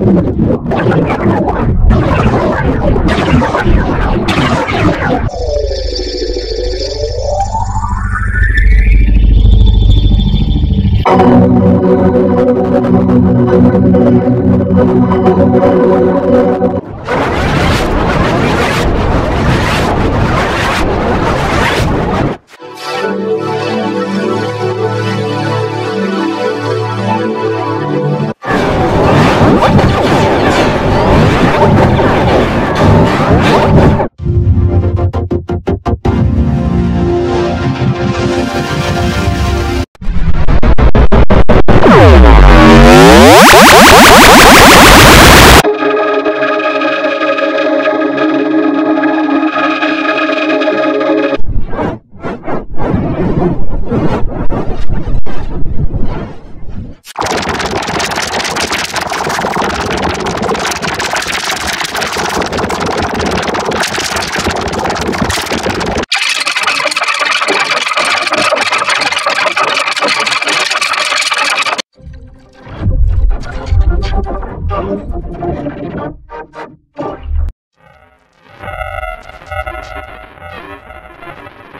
私がやるのは! Thank